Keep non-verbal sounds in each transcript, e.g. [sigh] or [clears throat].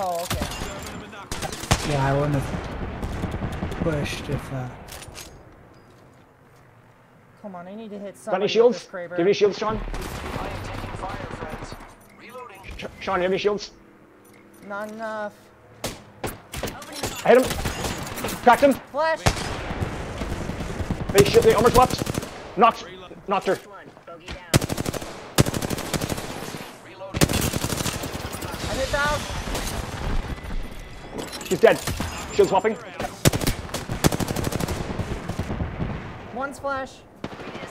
Oh, okay. Yeah, I wouldn't have pushed if uh Come on, I need to hit Got somebody any shields? this Do you have any shields, Sean? I am taking fire, friends. Reloading. Sh- Sean, you have any shields? Not enough. I hit him. Cracked him. Flash! They shit. They almost left. Knocked. Knocked her. Reloading. I hit down! She's dead. Shield swapping. One splash.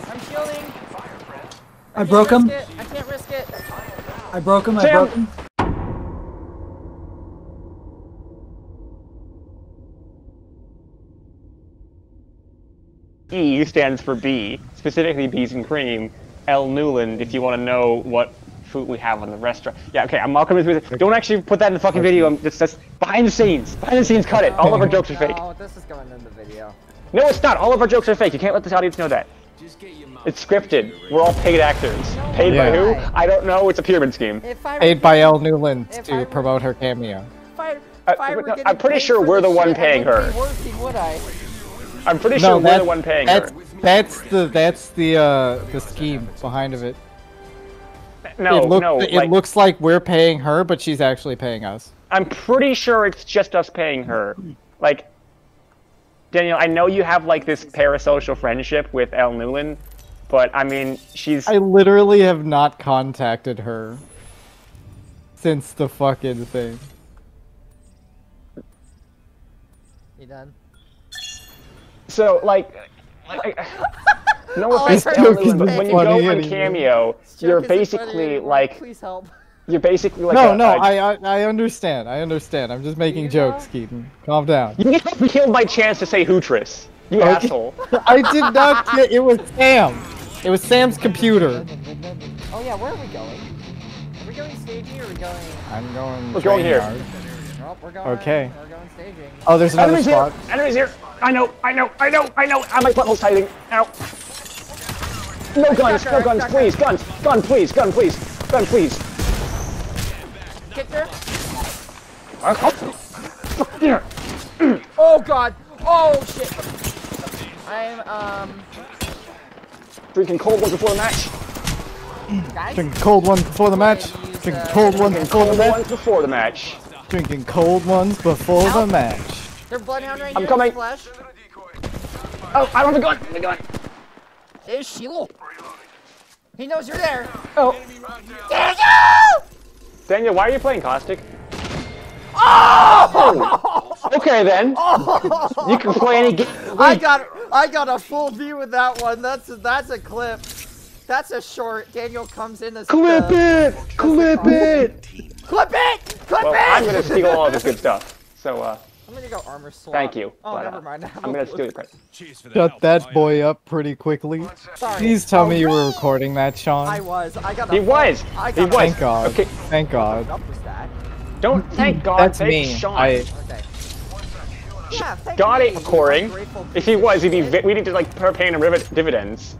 I'm shielding. Fire, friends. I broke him. it. I can't risk it. I broke him. I Sam! broke him. E stands for B, specifically Bees and Cream. Elle Newland, if you want to know what food we have on the restaurant. Yeah, okay, I'm welcoming through this. Don't actually put that in the fucking video. I'm just, just behind the scenes. Behind the scenes, cut it. All of our jokes are fake. Oh, this is going in the video. No, it's not. All of our jokes are fake. You can't let this audience know that. It's scripted. We're all paid actors. Paid by who? I don't know. It's a pyramid scheme. If I Paid by getting- Elle Newland If I to promote her cameo. If I, if Uh, I were no, getting I'm pretty sure we're the one shit, paying her. be would I? I'm pretty sure we're the one paying that's, her. That's the that's the uh the scheme behind of it. No, it look, no. it like, looks like we're paying her, but she's actually paying us. I'm pretty sure it's just us paying her. Like, Daniel, I know you have like this parasocial friendship with Elle Newland, but I mean, she's. I literally have not contacted her since the fucking thing. You done? So like, like no Oh, offense I to heard El it was but when you go on anyway. Cameo, you're joke isn't funny basically anymore. like Please help. you're basically like no, a, no, a- I, I I understand. I understand. I'm just making you jokes, know? Keaton. Calm down. You get [laughs] killed by chance to say Hootress. You Okay. asshole. [laughs] I did not get. It was Sam. It was Sam's computer. Oh yeah, where are we going? Are we going staging or are we going? I'm going. We're going here. train yard. We're going. Okay. We're going staging. Oh, there's another Enemies here! spot. Enemies here! I know, I know, I know, I know! Ah, my butthole's hiding. Ow. No guns, no guns, please, guns, gun, please, gun, please, gun, please. Kicked her. Fuck here. Oh god. Oh shit. I'm um Drinking cold ones before the match. guys. Drinking cold ones before the match. Use, Drinking uh, cold ones before the match. before the match. Drinking cold ones before the match. They're bloodhound right I'm here. coming. Flash. Oh, I don't have a gun, I have a gun. There's Shield. He knows you're there. Oh, Daniel! Daniel, why are you playing Caustic? Oh! Okay then. You can play any game. I got I got a full view of that one. That's a, that's a clip. That's a short. Daniel comes in as Clip the- it! Clip it! Clip it! Clip Well, it! I'm gonna steal all of this good stuff. So, uh, I'm gonna go armor swap. thank you. Oh, but, uh, never mind. [laughs] I'm gonna steal your credit. Shut that boy up pretty quickly. Sorry. Please tell Oh, me you were recording that, Sean. I was. I got. A He was. I He got a- was. Thank God. Okay. Thank God. What was that? Don't [laughs] thank God. That's thank me. Sean. I Okay. Yeah, thank God ain't recording. If he was, he'd be. Vi- we need to like start paying him rivet- dividends.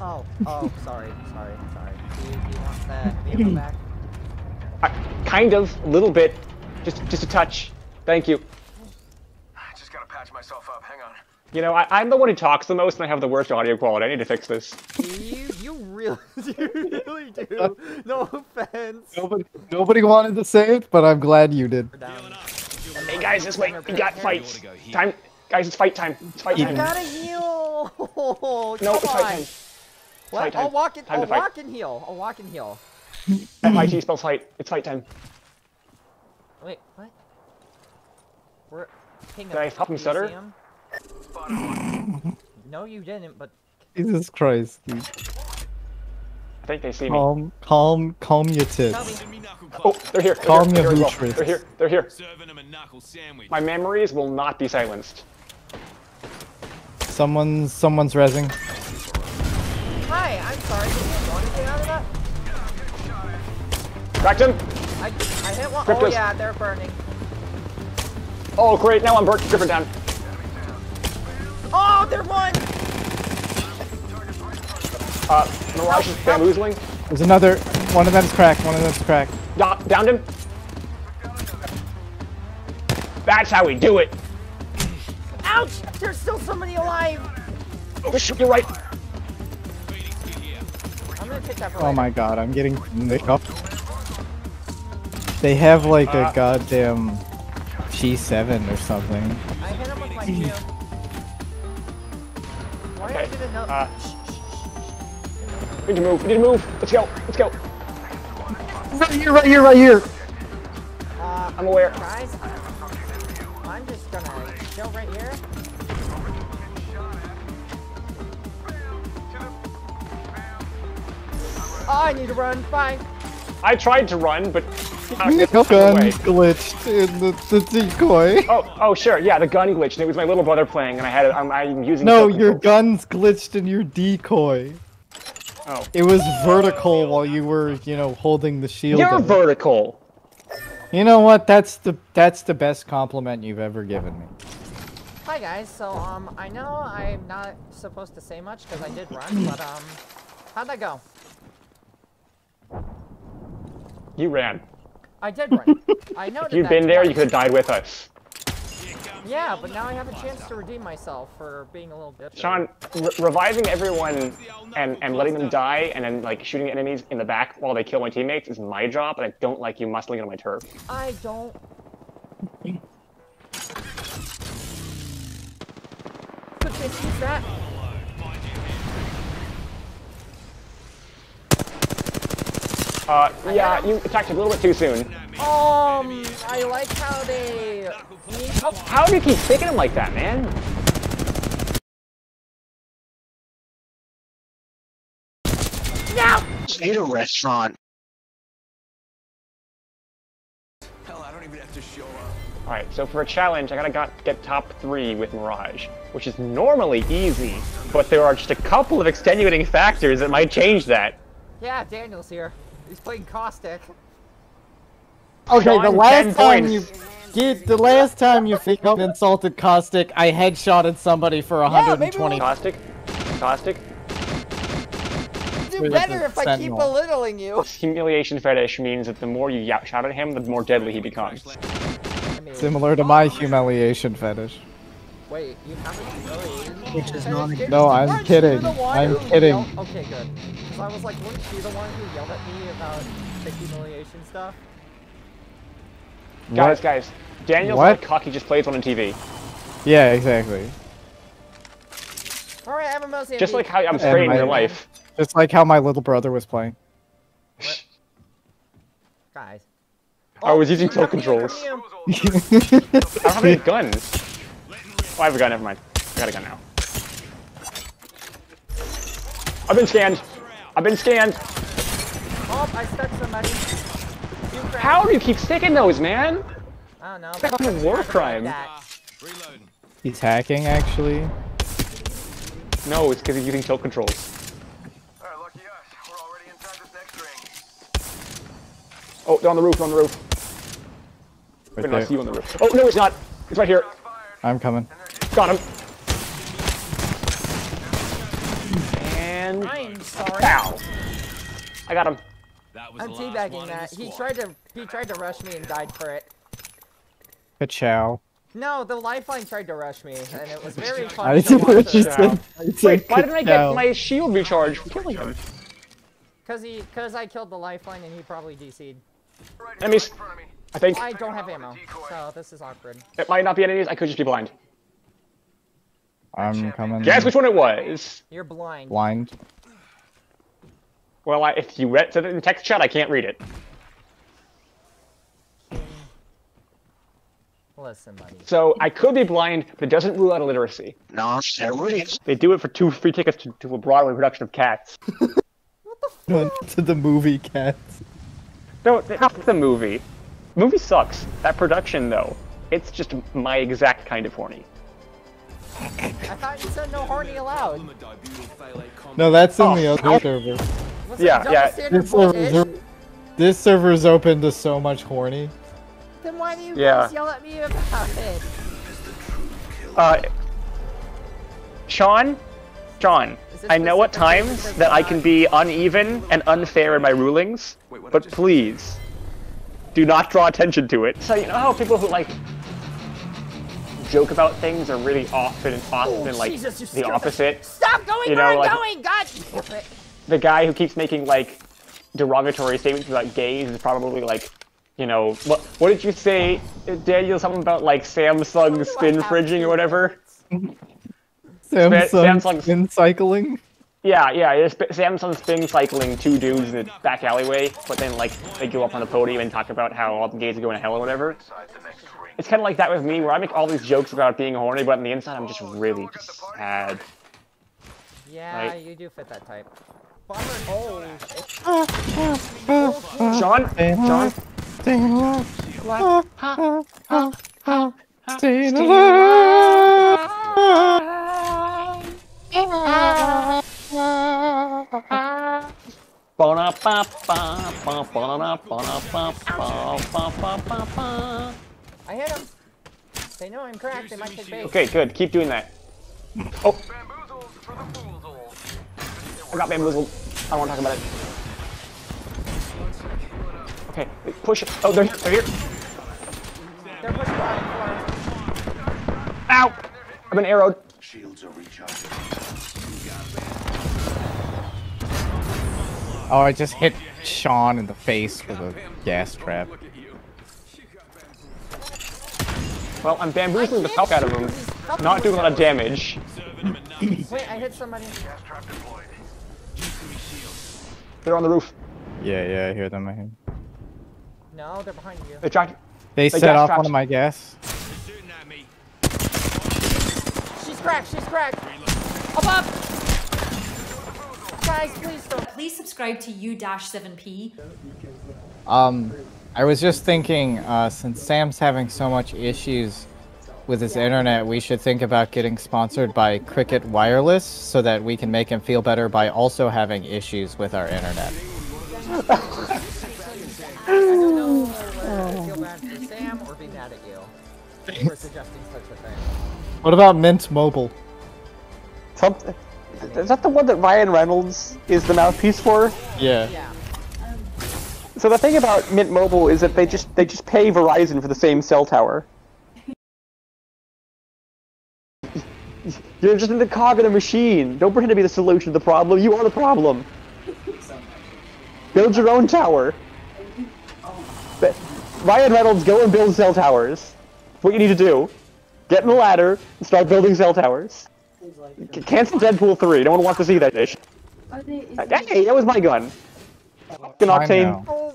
Oh, oh, sorry, sorry, sorry. Do you, do you want that vehicle [clears throat] back? I, kind of, a little bit, just just a touch. Thank you. I just gotta patch myself up. Hang on. You know, I, I'm the one who talks the most, and I have the worst audio quality. I need to fix this. You, you really, [laughs] you really do. No offense. nobody, nobody wanted to say it, but I'm glad you did. Hey guys, this way. We got fights. Time, guys, it's fight time. It's fight I time. gotta heal. [laughs] No, Come it's fight on. time. What? fight time. I'll walk in. Time to I'll walk and heal. I'll walk and heal. FIT spells fight. It's fight time. Wait, what? We're King Did I help him stutter? [laughs] No, you didn't. But Jesus Christ. dude. I think they see me. Calm, calm, calm your tell tits. Oh, they're here. They're Calm here. your They're, here. they're here. They're here. Serving him a knuckle sandwich. My memories will not be silenced. Someone's, someone's rezzing. Hi, I'm sorry. Did you want to get out of that? Cracked him. I, I hit one. Oh yeah, they're burning. Oh, great. Now I'm burnt. Gripper down. Oh, they're one. Uh, Mirage is bamboozling. There's another. One of them's cracked. One of them's cracked. Down, downed him. That's how we do it. Ouch! There's still somebody alive! Oh shit, you're right. I'm gonna take that for Oh later. my god, I'm getting nicked up. They have like Uh. a goddamn G7 or something. I hit him with my shield. Why Okay, did it not? uh, We need to move. We need to move. Let's go. Let's go. Right here. Right here. Right here. uh, I'm aware. guys, I'm just gonna chill right here. Oh, I need to run. Bye. I tried to run, but it Gun took glitched in the, the decoy. Oh, oh, sure. Yeah, the gun glitched. and It was my little brother playing, and I had it. I'm, I'm using. No, your control. gun's glitched in your decoy. Oh, It was vertical while you were, you know, holding the shield. you're up. vertical. You know what? That's the that's the best compliment you've ever given me. Hi guys. So um, I know I'm not supposed to say much because I did run, [clears throat] but um, how'd that go? You ran. I did run. [laughs] I know. If you'd been there, you could have died with us. Yeah, but now I have a chance to redeem myself for being a little bit. Sean, re- reviving everyone and, and letting them die and then like shooting enemies in the back while they kill my teammates is my job, and I don't like you muscling on my turf. I don't. [laughs] Good chance use that. Uh, yeah, you attacked a little bit too soon. Um, I like how they. How, how do you keep picking them like that, man? Need a restaurant. Hell, I don't even have to show up. Alright, so for a challenge, I gotta got, get top three with Mirage, which is normally easy, but there are just a couple of extenuating factors that might change that. Yeah, Daniel's here. He's playing Caustic. Okay, the last time you Dude, the last time you think of insulted Caustic, I headshotted somebody for 120. Caustic? Caustic? Do better a if I keep belittling you. Humiliation fetish means that the more you yap- shout at him, the more deadly he becomes. Similar to oh my humiliation fetish. wait, you haven't really. Which is not a- No, I'm kidding. I'm kidding. Okay, good. So I was like, weren't you the one who yelled at me about the humiliation stuff? Guys, guys, Daniel's What? like cock he just plays on TV. Yeah, exactly. Alright, I have a Just like how I'm straight in real life. Just like how my little brother was playing. Guys. I was oh, using come tilt controls. I don't have any guns. Oh, I have a gun, never mind. I got a gun now. I've been scanned. I've been scanned. Oh, I stuck somebody. How do you keep sticking those, man? I don't know. That's a war crime. That. He's hacking, actually. No, it's because he's using tilt controls. Alright, lucky us. We're already inside this next ring. Oh, they're on the roof, they're on the roof. Right Wait, no, I see you on the roof. Oh, no, it's not. It's right here. I'm coming. Got him. And I'm sorry. pow. I got him. That was I'm teabagging that. He tried to he tried to rush me and died for it. Ka-chow. No, the lifeline tried to rush me, and it was [laughs] very I fun to didn't know watch. [laughs] what it. said. I said Wait, why didn't I get my shield recharge from killing him? Cause he, cause I killed the lifeline and he probably DC'd. Right Enemies. in me. I think I don't have ammo, so this is awkward. it might not be enemies. I could just be blind. I'm coming. Guess which one it was. You're blind. Blind. Well, I, if you read said it in the text chat, I can't read it. Listen, buddy. So I could be blind, but it doesn't rule out illiteracy. No, steroids. They do it for two free tickets to, to a Broadway production of Cats. What the fuck? to the movie Cats. No, not the movie. movie sucks. That production, though, it's just my exact kind of horny. I thought you said no horny allowed. No, that's in Oh, the other ow. server. Yeah, yeah. This server, bullshit? this server's open to so much horny. Then why do you Yeah. guys yell at me about it? Uh, Sean, John, Is this I know at times that I can be uneven and unfair in my rulings, Wait, but please, do not draw attention to it. So you know how people who like joke about things are really often oh, often Oh, like Jesus, the stupid- opposite. Stop going You where know, I'm like- going! God damn it! The guy who keeps making like derogatory statements about gays is probably like, you know, what what did you say, Daniel? Something about like Samsung spin fridging or whatever. [laughs] Samsung, Samsung- spin cycling. Yeah, yeah, it's Samsung spin cycling two dudes in the back alleyway, but then like they go up on the podium and talk about how all the gays are going to hell or whatever. Inside the next ring. It's kind of like that with me, where I make all these jokes about being horny, but on the inside I'm just really sad. Yeah, Right. you do fit that type. Bomber. Oh, Sean, Sean, Staying alive. Staying alive. Ba-da-ba-ba, I hit him. They know I'm cracked. They might take base. Okay, good. Keep doing that. Oh, Bamboozles for the foozles. I got bamboozled. I don't want to talk about it. Okay, push it. Oh, they're here. They're here. They're pushing behind Ow! I've been arrowed. Shields are recharging. Oh, I just hit Sean in the face with a gas trap. Well, I'm bamboozling the fuck out of them. Not doing a lot of damage. Wait, I hit somebody. Gas trap deployed. They're on the roof. Yeah, yeah, I hear them. I hear. No, they're behind you. They tried. They They set off traps. one of my gas. She's cracked. She's cracked. Above. Guys, please don't. Please subscribe to U-7P. Um, I was just thinking, uh, since Sam's having so much issues with his internet, we should think about getting sponsored by Cricket Wireless so that we can make him feel better by also having issues with our internet. I don't know whether to feel bad for Sam or be mad at you for suggesting such a thing. What about Mint Mobile? Something. Is that the one that Ryan Reynolds is the mouthpiece for? Yeah. Yeah. So the thing about Mint Mobile is that they just they just pay Verizon for the same cell tower. [laughs] You're just in the cog in the machine. Don't pretend to be the solution to the problem. You are the problem. Build your own tower. But Ryan Reynolds, go and build cell towers. That's what you need to do. Get in the ladder and start building cell towers. Cancel Deadpool 3. No one wants to see that dish. Hey, that was my gun. Fucking Time Octane.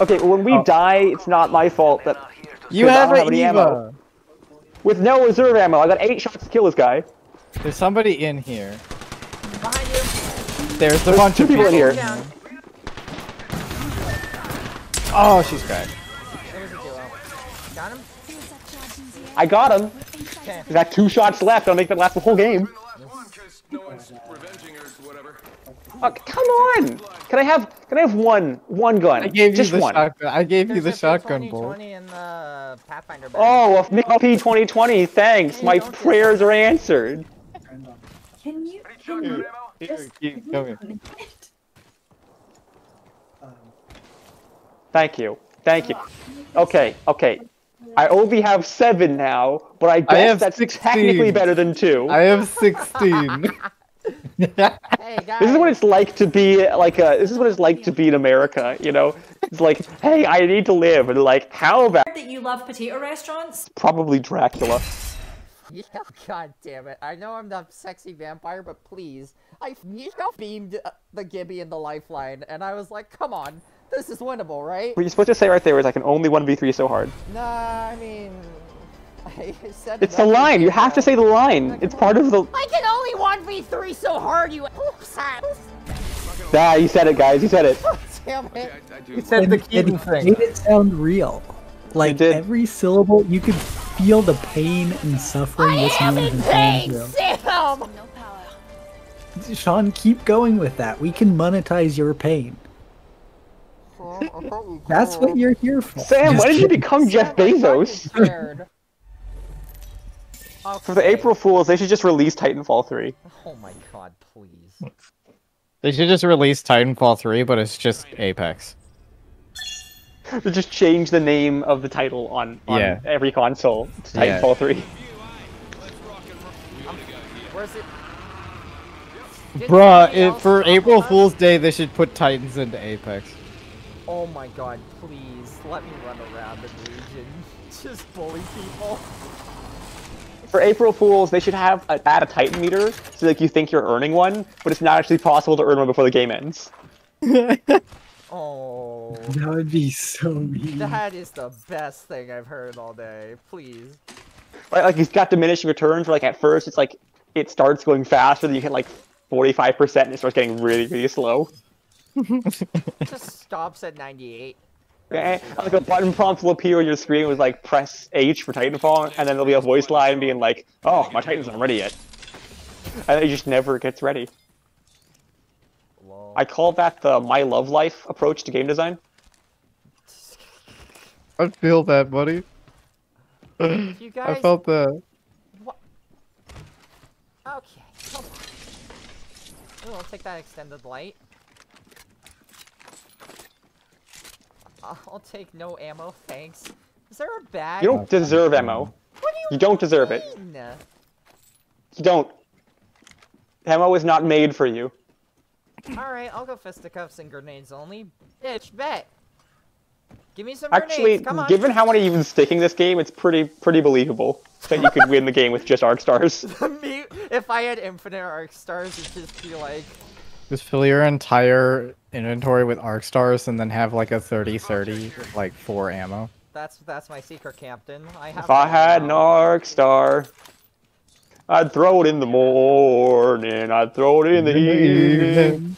Okay, when we oh. die, it's not my fault that You Because I have don't an Eva. ammo. with no reserve ammo, I got eight shots to kill this guy. There's somebody in here. Behind you. There's a bunch two of people in here. Down. Oh, she's cracked. It was a duo. Got him? I got him. Okay. I got two shots left. I'll make that last the whole game. Oh, come on! Can I have? Can I have one? One gun? I gave you Just the one. shotgun. I gave you the a shotgun bolt. 20 in the Pathfinder bag. Oh, a Nick P 2020. Thanks. My prayers are answered. Can you? Any shotgun ammo? Just you- come. Thank you. Thank you. Okay. Okay. I only have seven now, but I guess have that's 16. technically better than two. I have 16. [laughs] Hey, guys. [laughs] This is what it's like to be like a. This is what it's like to be in America. You know, it's like, hey, I need to live, and like, how about that you love potato restaurants? probably Dracula? [laughs] Yeah, god damn it. I know I'm the sexy vampire, but please. I you [laughs] know, beamed uh, the Gibby and the lifeline, and I was like, come on, this is winnable, right? What you're supposed to say right there is, I can only 1v3 so hard. Nah, I mean... [laughs] I said It's the line. You have to say the line. It's part of the. I can only 1v3 so hard, you... Ah, you said it, guys. You said it. [laughs] Damn it. I, I do. said the And Keaton it thing. made it sound real. Like did. every syllable, you could feel the pain and suffering I this am man in has gone pain, through. Sam! Sean, keep going with that. We can monetize your pain. That's what you're here for. Sam, Just why did you kidding. become Jeff Bezos? Scared. For the April Fools, they should just release Titanfall 3. Oh my god, please. They should just release Titanfall 3, but it's just Apex. They just change the name of the title on, on Yeah. every console to Yeah. Titanfall 3. Where's it? Did Bruh, it, for April up? Fool's Day, they should put Titans into Apex. Oh my god, please let me run around the region. [laughs] Just bully people. For April Fools, they should have a, add a Titan meter so like you think you're earning one, but it's not actually possible to earn one before the game ends. [laughs] Oh, That would be so mean. that is the best thing I've heard all day. Please. Right, like it's got diminishing returns. Where like at first, it's like it starts going faster, then you hit like 45%, and it starts getting really, really slow. It [laughs] just stops at 98. Like a button prompt will appear on your screen with like press H for Titanfall, and then there'll be a voice line being like, "Oh, my Titan's not ready yet," and it just never gets ready. Lol. I call that the my love life approach to game design. I feel that, buddy. If you [sighs] guys. that. What? Okay, come on. Ooh, I'll take that extended light. [laughs] I'll take no ammo, thanks. Is there a bag? You don't deserve ammo. What do you You don't deserve it. You don't. Ammo is not made for you. Alright, I'll go fisticuffs and grenades only. Bitch, bet. Give me some Actually, grenades, come on. given how many you've been sticking this game, it's pretty pretty believable that you could win the game with just arc stars. [laughs] if I had infinite arc stars, it'd just be like, Just fill your entire inventory with arc stars and then have like a 30-30, like four ammo. that's that's my secret captain. I have If I that had an arc star, I'd throw it in the morning. I'd throw it in the evening.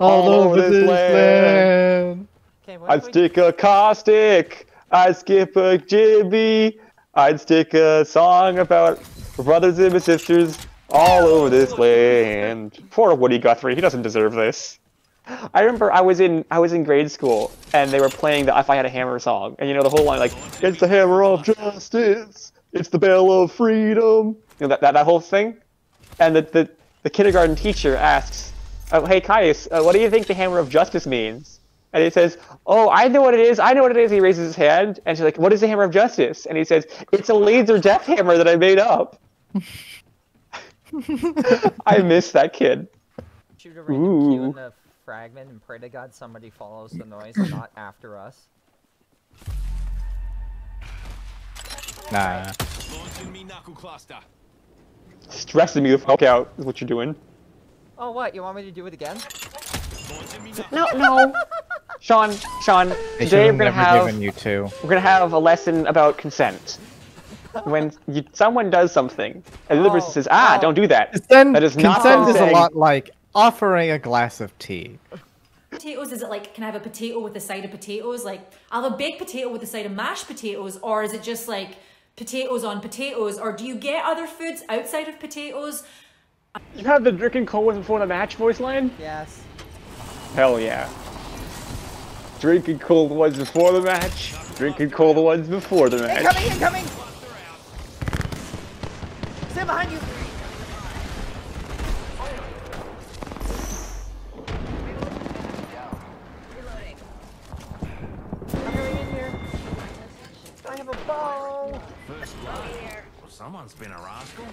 All over this land. Okay, I'd if we- stick a caustic. I'd skip a Gibby. I'd stick a song about brothers and sisters all over this land. Poor Woody Guthrie. He doesn't deserve this. I remember I was in I was in grade school and they were playing the If I Had a Hammer song, and you know the whole line like it's the hammer of justice, it's the bell of freedom, you know that that, that whole thing, and the, the the kindergarten teacher asks, oh, "Hey Caius, uh, what do you think the hammer of justice means?" And he says, "Oh, I know what it is. I know what it is." He raises his hand, and she's like, "What is the hammer of justice?" And he says, "It's a laser death hammer that I made up." [laughs] I miss that kid. shoot a random Q Ooh. in the fragment and pray to God somebody follows the noise and not after us. Nah. Launching me knuckle. Stressing me the fuck out is what you're doing. Oh, what? You want me to do it again? Launching me knuckle No, no. Sean, Sean, They today should we're have gonna never have given you two. we're gonna have a lesson about consent. When you, someone does something, and the other person Oh, says, "Ah, oh. don't do that." Consent, That is not consent is a lot like offering a glass of tea. Potatoes, is it like, can I have a potato with a side of potatoes? Like, I'll have a baked potato with a side of mashed potatoes, or is it just like potatoes on potatoes? Or do you get other foods outside of potatoes? You have the drinking cold ones before the match voice line? Yes. Hell yeah. Drinking cold ones before the match. Drinking cold ones before the match. Incoming! Incoming! Stand behind you! Here. Have a bow. Well, someone's been a rascal.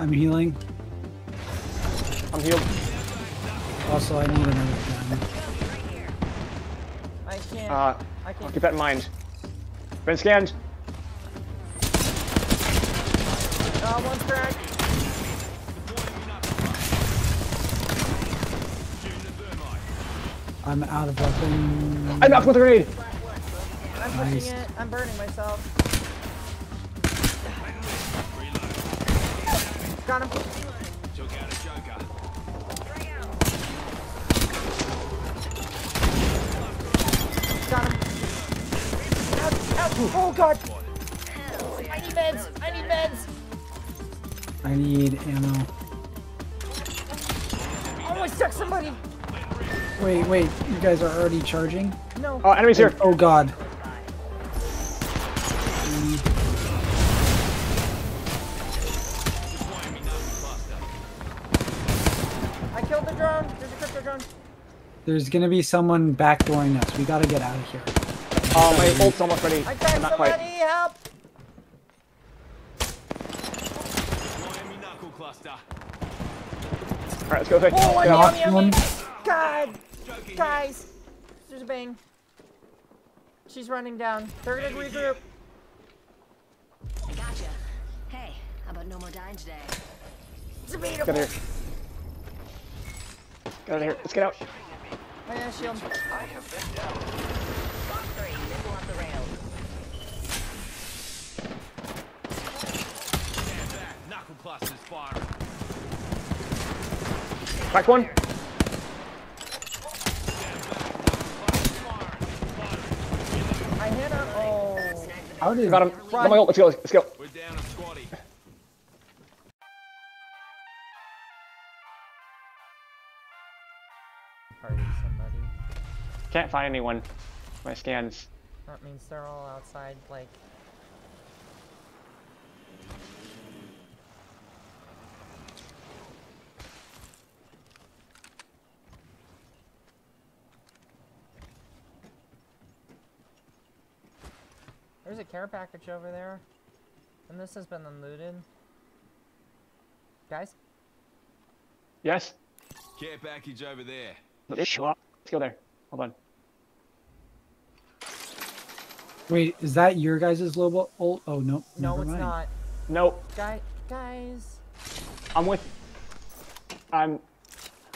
I'm healing. I'm healed. Also, I need another gun. I can't. Uh, I I'll can't. keep that in mind. Been scanned. Uh, one's cracked. I'm out of weapon. I knocked with a grenade. I'm pushing Nice. it. I'm burning myself. Got him. Took out a joker. Got him. Ouch, ouch. Oh god. I need meds. I need meds. I need ammo. Oh, I stuck somebody. Wait, wait. You guys are already charging? No. Uh, oh, enemies here. Oh god. There's a crypto drone. There's gonna be someone backdooring us. We gotta get out of here. Oh, my ult's almost ready. I but tried not somebody. quite. Help! Deploying me knuckle cluster. Alright, let's go quick. Oh, I Go. got Knocked one. God, guys. There's a bang. She's running down. They're gonna regroup. Gotcha. Hey, how about no more dying today? It's Get beatable. Here. Get out of here. Let's get out. Yeah, shield. I have been down. Box three, missile off the rail. Stand back. Knuckle cluster's firing. Back one. I hit her. Oh. How Got him. Got my ult. Let's go. Let's go. Can't find anyone. My scans. That means they're all outside, like. There's a care package over there. And this has been unlooted. Guys? Yes. Care package over there. Let's go there. Hold on. Wait, is that your guys' Loba oh, ult? Oh no. No, never it's mind. not. No, Guy, guys, I'm with. I'm.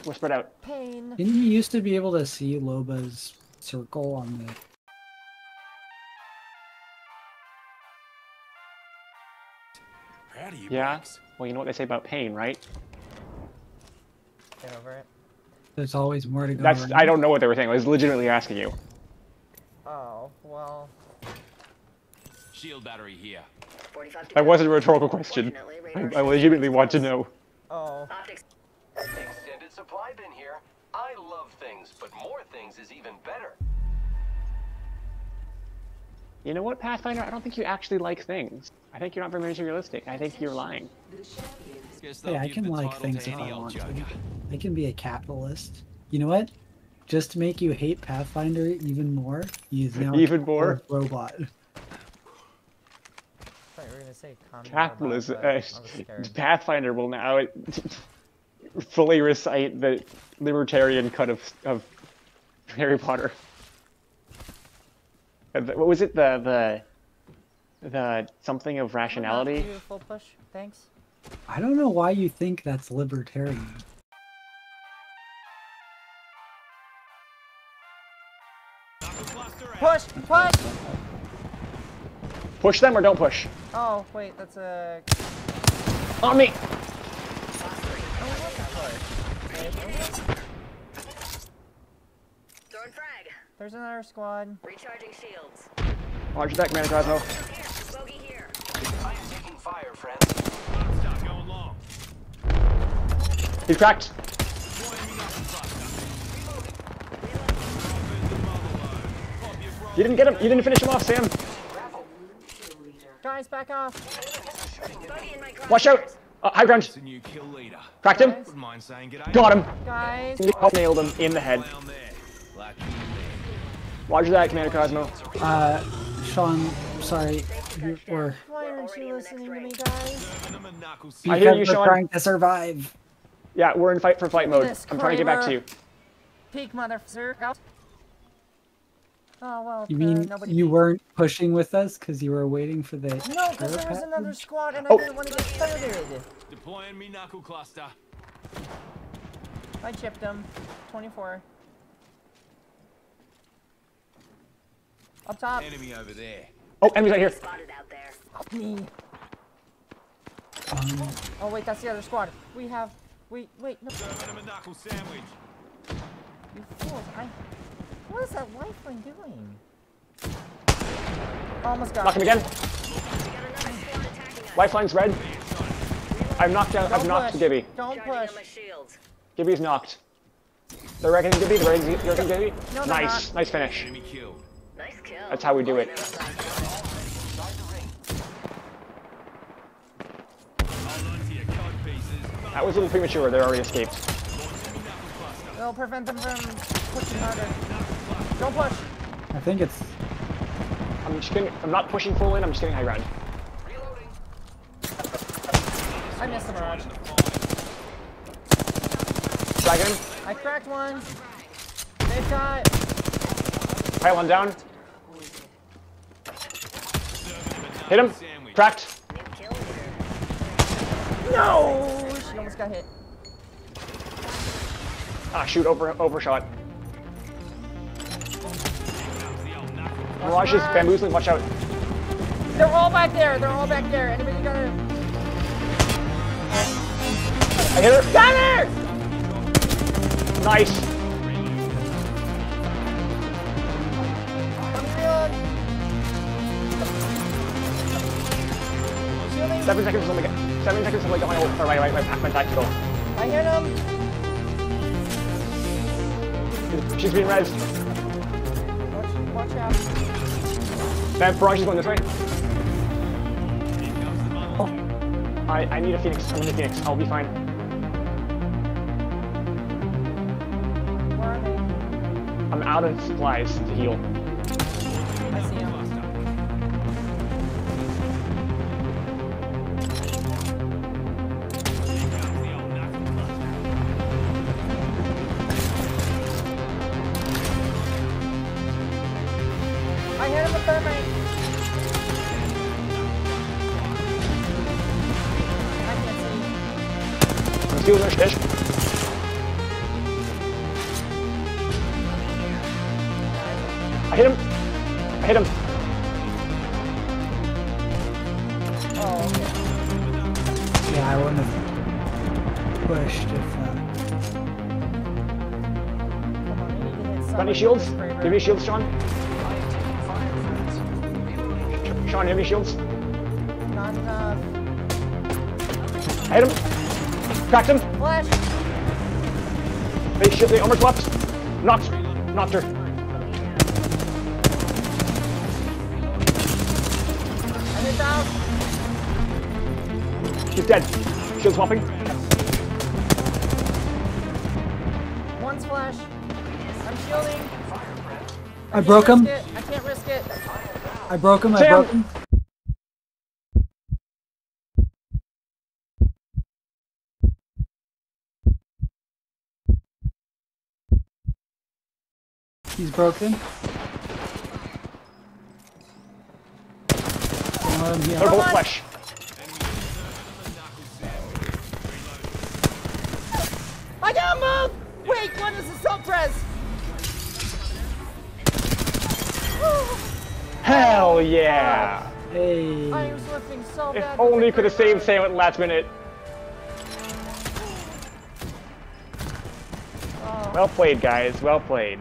We're spread out. pain. Didn't you used to be able to see Loba's circle on the Proud you, Yeah. Max. Well, you know what they say about pain, right? Get over it. There's always more to go. That's. around. I don't know what they were saying. I was legitimately asking you. Oh, well. Shield battery here. 45 to That wasn't a rhetorical question. I, I legitimately want to know. Oh. Optics. Extended supply bin here. I love things, but more things is even better. You know what, Pathfinder? I don't think you actually like things. I think you're not very materialistic. I think you're lying. Guess Hey, I can like things if I want to. I can be a capitalist. You know what? Just to make you hate Pathfinder even more, he's [laughs] now a Even more? robot. I thought you gonna say communist. Capitalism. Uh, but I was scared. Pathfinder will now [laughs] fully recite the libertarian cut of of Harry Potter. Uh, What was it? The the the something of rationality. do Full push. Thanks. I don't know why you think that's libertarian. Knuckle cluster out. Push! Push! Push them or don't push. Oh, wait, that's a. On me. There's another squad. Recharging shields. Roger that, Commander Cosmo. Here, bogey here. I am taking fire, friends. Your cracked. You didn't get him. You didn't finish him off, Sam. Guys, back off. Bogey in my crosshair. Watch out. Uh, high ground. It's a new kill leader. Cracked him. Wouldn't mind saying g'day. Got him. Guys! Nailed him in the head. Down there. Lucky Roger that, Commander Cosmo. Uh, Sean, sorry, you were Why aren't you in the next listening to me, guys? Serving them a knuckle I hear you, we're Sean. trying to survive. Yeah, we're in fight for flight mode. This I'm trying to get back to you. Peek, motherfucker. Oh, well. You uh, mean you peeked. weren't pushing with us because you were waiting for the? No, because there care was another squad and Oh. I didn't want to get started. Deploying me knuckle cluster. I chipped him. 24. Up top. Enemy over there. Oh, enemies right here. Spotted out there. Up me. Um, Oh, wait, that's the other squad. We have. Wait, wait, no. Serving them a knuckle sandwich. You fools. I. What is that lifeline doing? Almost got Knock him again. We got another squad attacking us. Lifeline's red. I've knocked out. I've knocked push. Gibby. Don't Charging push. on my shields. Gibby's knocked. They're reckoning Gibby. They're reckoning they're Gibby. No, nice, not. nice finish. Nice kill. That's how we do it. Hold on to your cod pieces. That was a little premature. They already escaped. It'll prevent them from pushing harder. Don't push. I think it's I'm just getting. I'm not pushing full in. I'm just getting high ground. Reloading. I missed the Mirage. Dragon. I cracked one. They shot. Pile one down. Hit him. Cracked. New kill leader. No! Almost got hit. Ah, shoot, over, overshot. Mirage is bamboozling, watch out. They're all back there. They're all back there. Anybody got her? I hit her. Got her! Nice. I'm good. Shielding. Seven seconds until we get. Seven seconds I get my ult. Or my, my, my, my tactical. I hit him. She's being res. Watch, watch out. Bam, Mirage is going this way. Oh. I, I need a phoenix. I need a phoenix. I'll be fine. Where are they? I'm out of supplies to heal. Shields, Sean? Sean, do you have any shields? Not enough. Hit him. Cracked him. Flash! They shield. They armor's left. Knocked. Knocked her. I hit down. She's dead. Shield swapping. One splash. I'm shielding. I broke him. It. I can't risk it. I broke him. I broke him. He's broken. Don't let him heal. They're both flesh. I got him both! Wait, one is assault press! Hell yeah! Hey. I am slipping so If bad. only you could have saved Sam at the last minute. Oh, Well played, guys. Well played.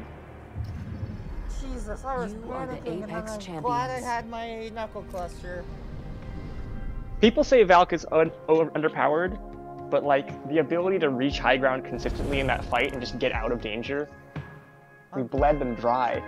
Jesus, I was You are the panicking and Apex I'm glad I had my knuckle cluster. People say Valk is un- over- underpowered, but like the ability to reach high ground consistently in that fight and just get out of danger, we bled them dry.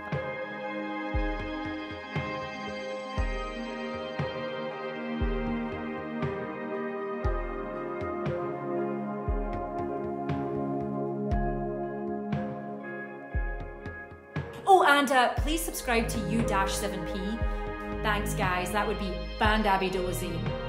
And uh, please subscribe to U-7P. Thanks, guys. That would be Bandabidozi.